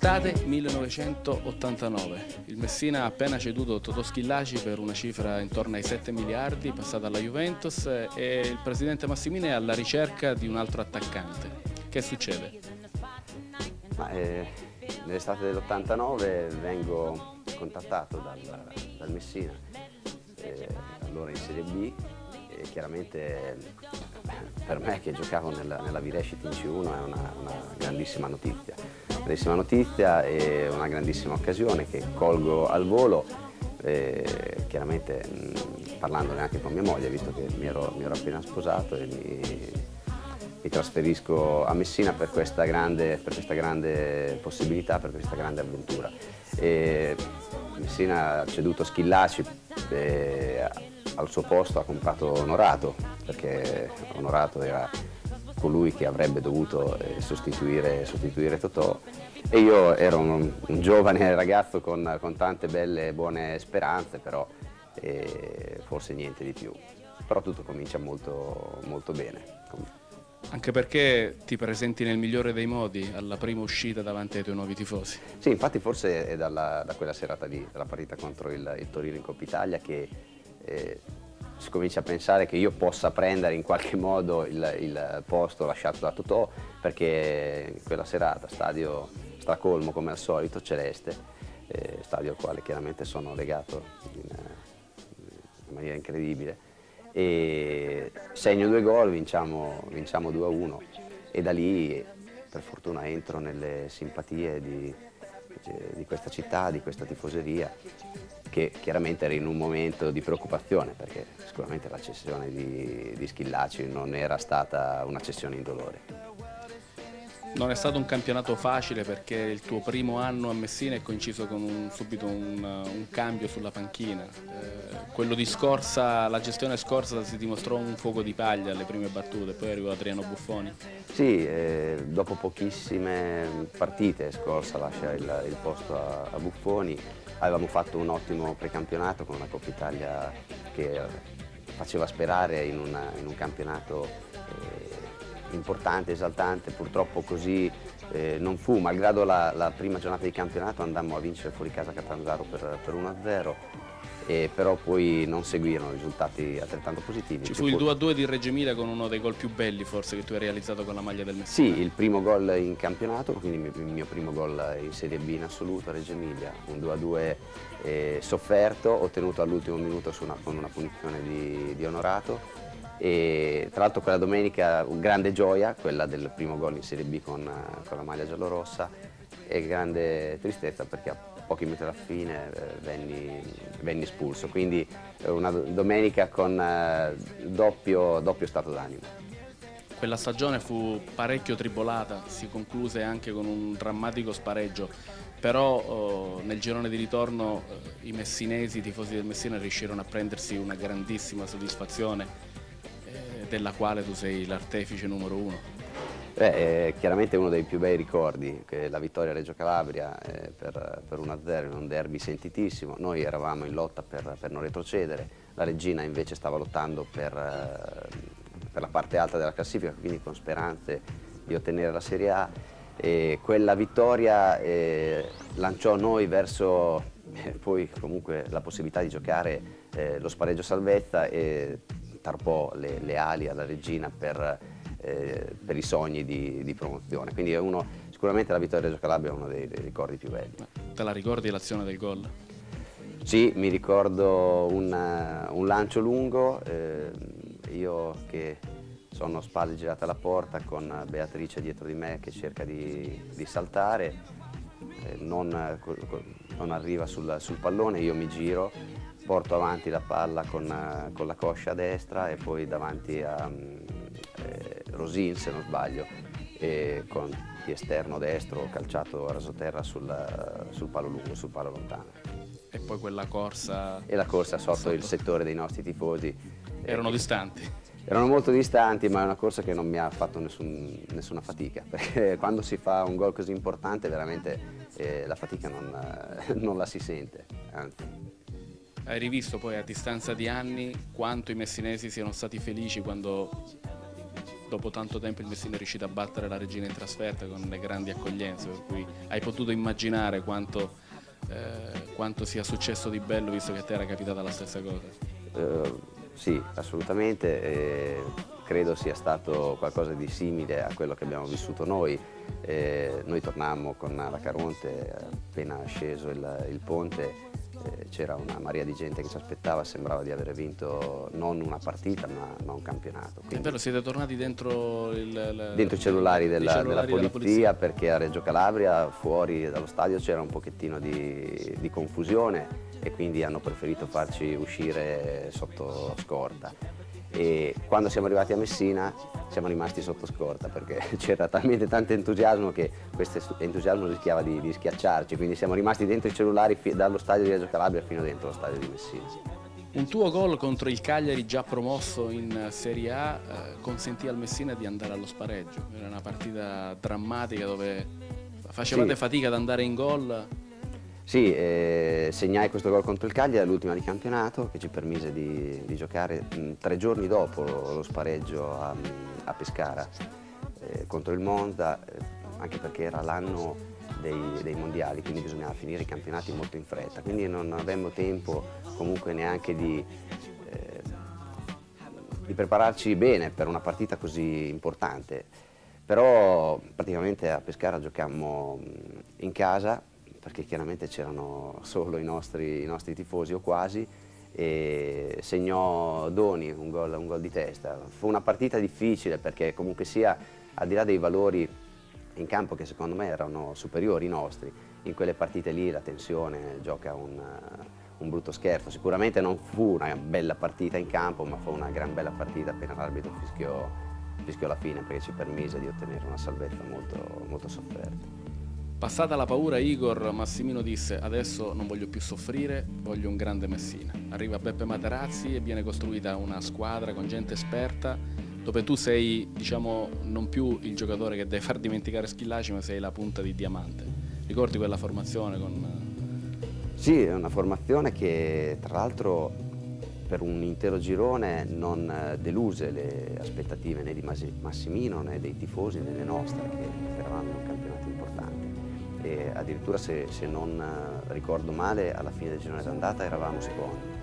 Estate 1989, il Messina ha appena ceduto Totò Schillaci per una cifra intorno ai 7 miliardi, passata alla Juventus e il presidente Massimini è alla ricerca di un altro attaccante. Che succede? Eh, Nell'estate dell'89 vengo contattato dal, dal Messina, eh, allora in Serie B, e chiaramente per me che giocavo nella, nella Virescit in C1 è una, una grandissima notizia grandissima notizia e una grandissima occasione che colgo al volo, eh, chiaramente mh, parlandone anche con mia moglie, visto che mi ero, mi ero appena sposato e mi, mi, trasferisco a Messina per questa, grande, per questa grande possibilità, per questa grande avventura. E Messina ha ceduto Schillaci, e al suo posto ha comprato Onorato, perché Onorato era colui che avrebbe dovuto eh, sostituire, sostituire, Totò e io ero un, un giovane ragazzo con, con, tante belle e buone speranze, però eh, forse niente di più. Però tutto comincia molto, molto bene. Anche perché ti presenti nel migliore dei modi alla prima uscita davanti ai tuoi nuovi tifosi. Sì, infatti forse è dalla, da quella serata lì, dalla partita contro il, il Torino in Coppa Italia che eh, si comincia a pensare che io possa prendere in qualche modo il, il posto lasciato da Totò perché quella serata, stadio stracolmo come al solito, celeste, eh, stadio al quale chiaramente sono legato in, in maniera incredibile. E segno due gol, vinciamo, vinciamo 2-1 e da lì per fortuna entro nelle simpatie di, di questa città, di questa tifoseria che chiaramente era in un momento di preoccupazione perché sicuramente la cessione di, di Schillaci non era stata una cessione indolore. Non è stato un campionato facile perché il tuo primo anno a Messina è coinciso con un, subito un, un, cambio sulla panchina. Eh, quello di scorsa, la gestione scorsa si dimostrò un fuoco di paglia alle prime battute, poi arrivò Adriano Buffoni. Sì, eh, dopo pochissime partite scorsa lascia il, il posto a, a Buffoni avevamo fatto un ottimo precampionato con una Coppa Italia che faceva sperare in, una, in un campionato eh, importante, esaltante, purtroppo così eh, non fu, malgrado la, la, prima giornata di campionato andammo a vincere fuori casa Catanzaro per, per 1-0 e però poi non seguirono risultati altrettanto positivi. Ci fu il 2-2 di Reggio Emilia con uno dei gol più belli forse che tu hai realizzato con la maglia del Messina. Sì, il primo gol in campionato, quindi il mio primo gol in Serie B in assoluto a Reggio Emilia, un 2-2 eh, sofferto, ottenuto all'ultimo minuto una, con una punizione di, di Onorato e tra l'altro quella domenica grande gioia, quella del primo gol in Serie B con, con la maglia giallorossa e grande tristezza perché pochi metri alla fine eh, venni, venni, espulso, quindi eh, una domenica con eh, doppio, doppio stato d'animo. Quella stagione fu parecchio tribolata, si concluse anche con un drammatico spareggio, però oh, nel girone di ritorno eh, i messinesi, i tifosi del Messina riuscirono a prendersi una grandissima soddisfazione. eh, della quale tu sei l'artefice numero uno. Beh, chiaramente uno dei più bei ricordi, che la vittoria a Reggio Calabria eh, per, per 1-0 in un derby sentitissimo. Noi eravamo in lotta per, per, non retrocedere, la Regina invece stava lottando per, eh, per, la parte alta della classifica, quindi con speranze di ottenere la Serie A. E quella vittoria eh, lanciò noi verso eh, poi comunque la possibilità di giocare eh, lo spareggio salvezza e tarpò le, le ali alla Regina per eh, per i sogni di, di promozione. Quindi uno, sicuramente la vittoria di Reggio Calabria è uno dei, dei ricordi più belli. Te la ricordi l'azione del gol? Sì, mi ricordo un, un lancio lungo, eh, io che sono spalle girate alla porta con Beatrice dietro di me che cerca di, di saltare, eh, non, non, arriva sul, sul, pallone, io mi giro, porto avanti la palla con, con la coscia a destra e poi davanti a, eh, Rosin se non sbaglio, e con di esterno destro calciato a rasoterra sul, sul palo lungo, sul palo lontano. E poi quella corsa... E la corsa sotto, sotto. il settore dei nostri tifosi. Erano eh, distanti? Erano molto distanti, ma è una corsa che non mi ha fatto nessun, nessuna fatica, perché quando si fa un gol così importante veramente eh, la fatica non, eh, non la si sente, anzi. Hai rivisto poi a distanza di anni quanto i messinesi siano stati felici quando dopo tanto tempo il Messina è riuscito a battere la Regina in trasferta con le grandi accoglienze, per cui hai potuto immaginare quanto, eh, quanto sia successo di bello visto che a te era capitata la stessa cosa. Uh, sì, assolutamente. Eh, credo sia stato qualcosa di simile a quello che abbiamo vissuto noi. Eh, noi tornammo con la Caronte appena sceso il, il ponte c'era una marea di gente che ci aspettava, sembrava di aver vinto non una partita ma, ma un campionato. Quindi, È vero, siete tornati dentro, il, il, dentro i cellulari, della, cellulari della, polizia, della, polizia, perché a Reggio Calabria fuori dallo stadio c'era un pochettino di, di confusione e quindi hanno preferito farci uscire sotto scorta e quando siamo arrivati a Messina siamo rimasti sotto scorta perché c'era talmente tanto entusiasmo che questo entusiasmo rischiava di, di schiacciarci, quindi siamo rimasti dentro i cellulari dallo stadio di Reggio Calabria fino dentro lo stadio di Messina. Un tuo gol contro il Cagliari già promosso in Serie A eh, consentì al Messina di andare allo spareggio, era una partita drammatica dove facevate sì. fatica ad andare in gol sì, eh, segnai questo gol contro il Cagliari all'ultima di campionato che ci permise di, di giocare mh, tre giorni dopo lo, lo spareggio a, a Pescara eh, contro il Monza, eh, anche perché era l'anno dei, dei, mondiali, quindi bisognava finire i campionati molto in fretta, quindi non avevamo tempo comunque neanche di, eh, di prepararci bene per una partita così importante. Però praticamente a Pescara giocammo in casa perché chiaramente c'erano solo i nostri, i nostri, tifosi o quasi, e segnò Doni un gol, un gol di testa. Fu una partita difficile perché comunque sia, al di là dei valori in campo che secondo me erano superiori ai nostri, in quelle partite lì la tensione gioca un, un brutto scherzo. Sicuramente non fu una bella partita in campo, ma fu una gran bella partita appena l'arbitro fischiò, fischiò la fine perché ci permise di ottenere una salvezza molto, molto sofferta. Passata la paura Igor, Massimino disse adesso non voglio più soffrire, voglio un grande Messina. Arriva Beppe Materazzi e viene costruita una squadra con gente esperta dove tu sei diciamo non più il giocatore che deve far dimenticare Schillaci ma sei la punta di diamante. Ricordi quella formazione con... Sì, è una formazione che tra l'altro per un intero girone non deluse le aspettative né di Massimino né dei tifosi né le nostre che speravamo in un campionato e addirittura se, se non eh, ricordo male alla fine del girone d'andata eravamo secondi.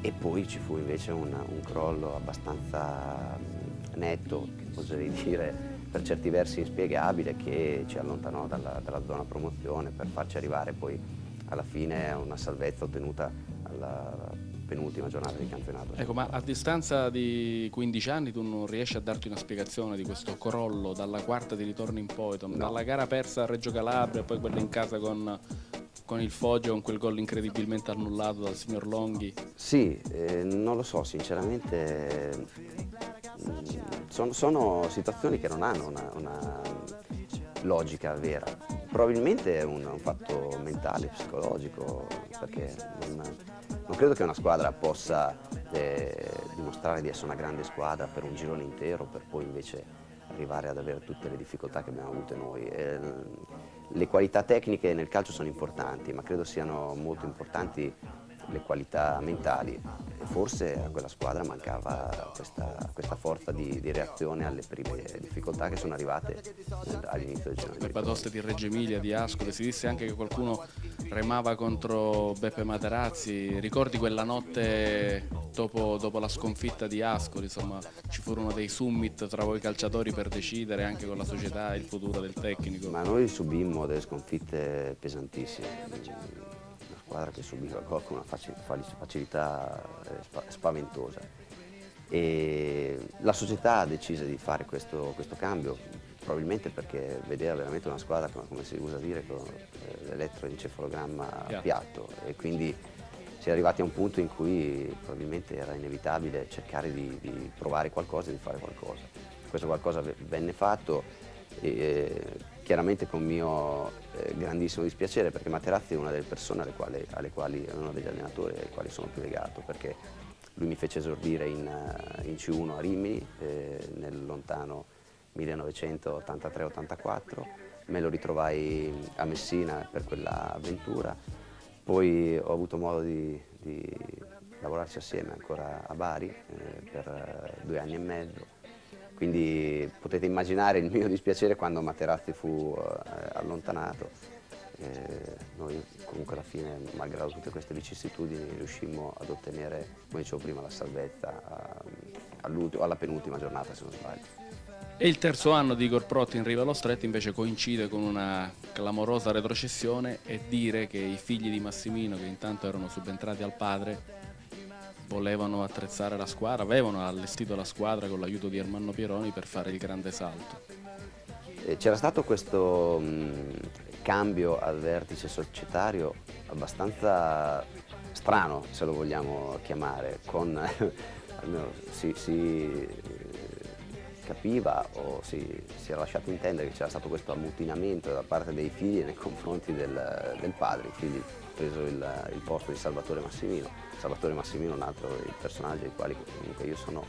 E poi ci fu invece un, un crollo abbastanza mm, netto, oserei dire per certi versi inspiegabile, che ci allontanò dalla, dalla zona promozione per farci arrivare poi alla fine a una salvezza ottenuta alla penultima giornata di campionato. Ecco, ma a distanza di 15 anni tu non riesci a darti una spiegazione di questo crollo dalla quarta di ritorno in poi, no. dalla gara persa a Reggio Calabria e poi quella in casa con, con il Foggio, con quel gol incredibilmente annullato dal signor Longhi? Sì, eh, non lo so, sinceramente mm, sono, sono, situazioni che non hanno una, una logica vera. Probabilmente è un, un fatto mentale, psicologico, perché non, non credo che una squadra possa eh, dimostrare di essere una grande squadra per un girone intero per poi invece arrivare ad avere tutte le difficoltà che abbiamo avute noi. Eh, le qualità tecniche nel calcio sono importanti, ma credo siano molto importanti le qualità mentali forse a quella squadra mancava questa, questa forza di, di, reazione alle prime difficoltà che sono arrivate all'inizio del girone. Per Batoste di Reggio Emilia, di Ascoli, si disse anche che qualcuno remava contro Beppe Materazzi, ricordi quella notte dopo, dopo la sconfitta di Ascoli, insomma ci furono dei summit tra voi calciatori per decidere anche con la società il futuro del tecnico. Ma noi subimmo delle sconfitte pesantissime squadra che subiva gol con una facilità eh, spaventosa. E la società ha deciso di fare questo, questo cambio probabilmente perché vedeva veramente una squadra, come si usa dire, con eh, l'elettroencefalogramma piatto. piatto e quindi si è arrivati a un punto in cui probabilmente era inevitabile cercare di, di provare qualcosa e di fare qualcosa. Questo qualcosa venne fatto e, chiaramente con mio eh, grandissimo dispiacere perché Materazzi è una delle persone alle quali, alle quali, è uno degli allenatori ai quali sono più legato perché lui mi fece esordire in, eh, in C1 a Rimini eh, nel lontano 1983-84, me lo ritrovai a Messina per quella avventura, poi ho avuto modo di, di lavorarci assieme ancora a Bari eh, per eh, due anni e mezzo quindi potete immaginare il mio dispiacere quando Materazzi fu eh, allontanato. Eh, noi comunque alla fine, malgrado tutte queste vicissitudini, riuscimmo ad ottenere, come dicevo prima, la salvezza alla penultima giornata se non sbaglio. E il terzo anno di Igor Protti in riva allo stretto invece coincide con una clamorosa retrocessione e dire che i figli di Massimino, che intanto erano subentrati al padre, volevano attrezzare la squadra, avevano allestito la squadra con l'aiuto di Ermanno Pieroni per fare il grande salto. C'era stato questo mh, cambio al vertice societario abbastanza strano, se lo vogliamo chiamare, con, almeno si, si capiva o si, si, era lasciato intendere che c'era stato questo ammutinamento da parte dei figli nei confronti del, del padre, i figli preso il, il, posto di Salvatore Massimino. Salvatore Massimino è un altro dei personaggi ai quali comunque io sono,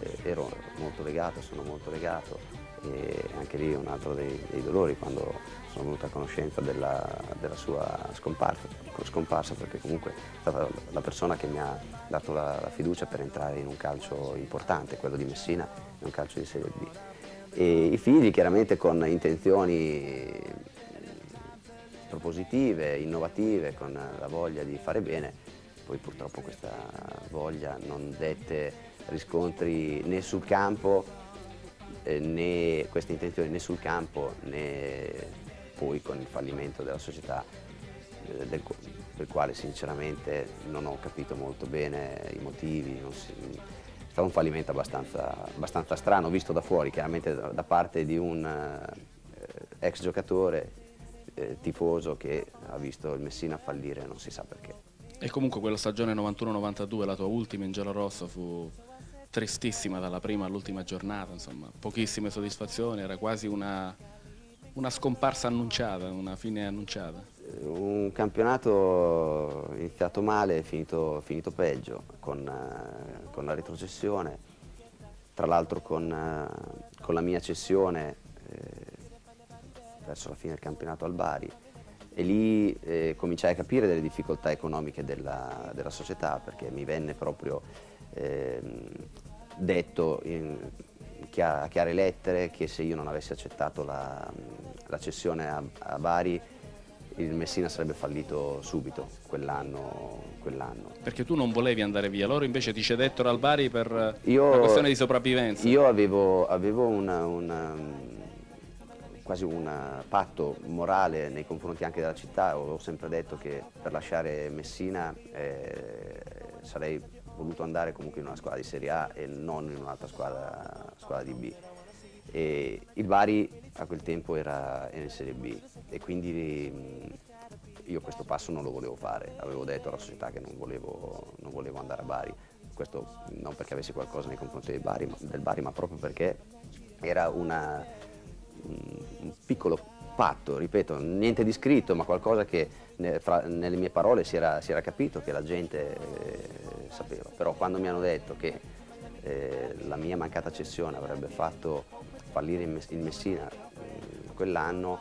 eh, ero molto legato, sono molto legato e anche lì un altro dei, dei dolori quando sono venuto a conoscenza della, della sua scomparsa, scomparsa, perché comunque è stata la persona che mi ha dato la, la fiducia per entrare in un calcio importante, quello di Messina, in un calcio di Serie B. E I figli chiaramente con intenzioni propositive, innovative, con la voglia di fare bene, poi purtroppo questa voglia non dette riscontri né sul campo eh, né queste intenzioni né sul campo né poi con il fallimento della società eh, del, del, quale sinceramente non ho capito molto bene i motivi, si, è stato un fallimento abbastanza, abbastanza, strano visto da fuori, chiaramente da, da parte di un eh, ex giocatore eh, tifoso che ha visto il Messina fallire non si sa perché. E comunque quella stagione 91-92, la tua ultima in giallo-rosso, fu tristissima dalla prima all'ultima giornata, insomma, pochissime soddisfazioni, era quasi una, una scomparsa annunciata, una fine annunciata. Un campionato iniziato male e finito, finito, peggio, con, eh, con, la retrocessione, tra l'altro con, eh, con, la mia cessione eh, verso la fine del campionato al Bari e lì eh, cominciai a capire delle difficoltà economiche della, della società perché mi venne proprio ehm, detto in, a chiare lettere che se io non avessi accettato la, la cessione a, a, Bari il Messina sarebbe fallito subito quell'anno. Quell Perché tu non volevi andare via, loro invece ti cedettero al Bari per io, una questione di sopravvivenza. Io avevo, avevo una, una, quasi un patto morale nei confronti anche della città, ho sempre detto che per lasciare Messina eh, sarei voluto andare comunque in una squadra di Serie A e non in un'altra squadra, squadra, di B. E il Bari a quel tempo era, in Serie B e quindi io questo passo non lo volevo fare, avevo detto alla società che non volevo, non volevo andare a Bari, questo non perché avessi qualcosa nei confronti del Bari, del Bari ma proprio perché era una, un piccolo patto, ripeto, niente di scritto, ma qualcosa che fra, nelle mie parole si era, si era, capito, che la gente sapeva. Però quando mi hanno detto che eh, la mia mancata cessione avrebbe fatto fallire il Messina eh, quell'anno,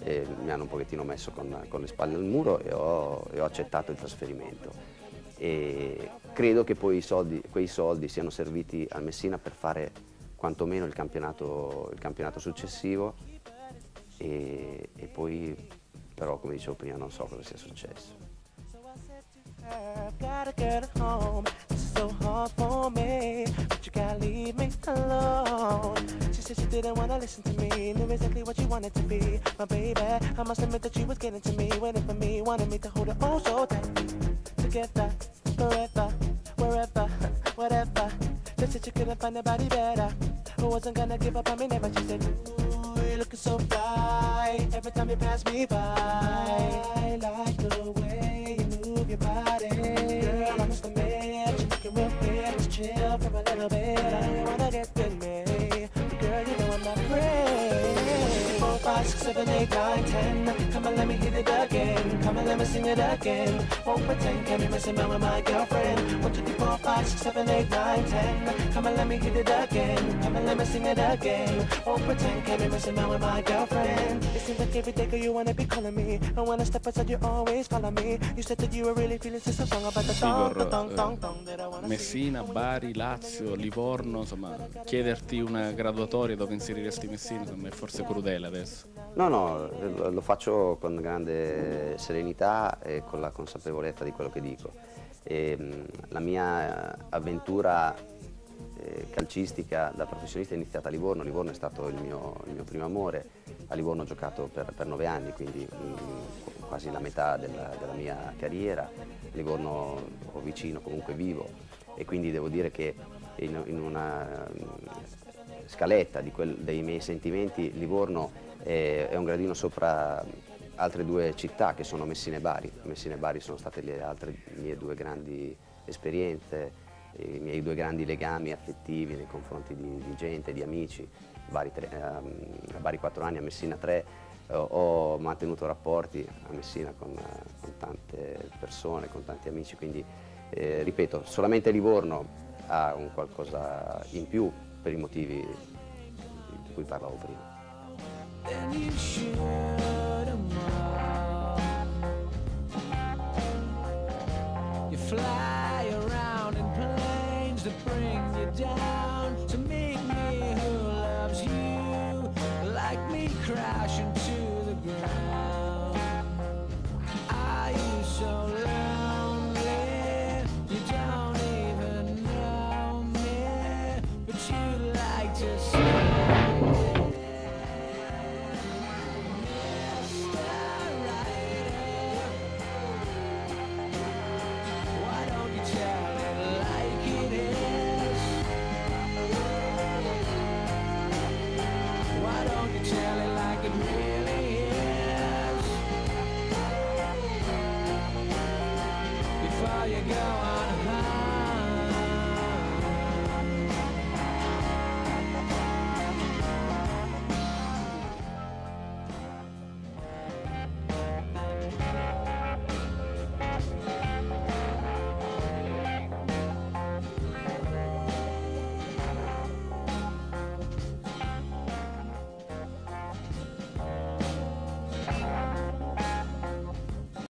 eh, mi hanno un pochettino messo con, con le spalle al muro e ho, e ho, accettato il trasferimento. E credo che poi soldi, quei soldi siano serviti al Messina per fare quantomeno il campionato, il campionato successivo e, e poi però come dicevo prima non so cosa sia successo. At home, it's so hard for me, but you gotta leave me alone. She said she didn't wanna listen to me, knew exactly what she wanted to be. My baby, I must admit that she was getting to me, waiting for me, wanted me to hold her oh so tight. Together, forever, wherever, whatever. Just said she couldn't find nobody better, who wasn't gonna give up on me, never. She said, Ooh, you're looking so fly, every time you pass me by. I like the way move your body. Girl, I must admit, you're looking real fit. Let's chill for a little bit. I don't wanna get me, girl, you know I'm not afraid. Four, five, six, seven, eight, nine, ten. Come and let me hit it sing it again. Won't pretend, can be messing around with my girlfriend. One, two, three, four, five, six, seven, eight, nine, ten. Come and let me hit it again. Come and let me sing it again. Won't pretend, can be messing around with my girlfriend. It seems like every day girl, you wanna be calling me. And when I step outside, you always follow me. You said that you were really feeling this song about the thong, the thong, thong, thong that I wanna Messina, Bari, Lazio, Livorno, insomma, chiederti una graduatoria dove inseriresti Messina insomma, è forse crudele adesso. No, no, lo faccio con grande serenità e con la consapevolezza di quello che dico. E, la mia avventura eh, calcistica da professionista è iniziata a Livorno, Livorno è stato il mio, il mio primo amore, a Livorno ho giocato per, per nove anni, quindi mh, quasi la metà della, della mia carriera, a Livorno ho vicino, comunque vivo. E quindi devo dire che in, in una scaletta quel, dei miei sentimenti Livorno è, è un gradino sopra altre due città che sono Messina e Bari. Messina e Bari sono state le altre mie due grandi esperienze, i miei due grandi legami affettivi nei confronti di, di gente, di amici. Bari, tre, a Bari 4 anni, a Messina 3, ho, ho mantenuto rapporti a Messina con, con, tante persone, con tanti amici, quindi eh, ripeto, solamente Livorno ha un qualcosa in più per i motivi di cui parlavo prima.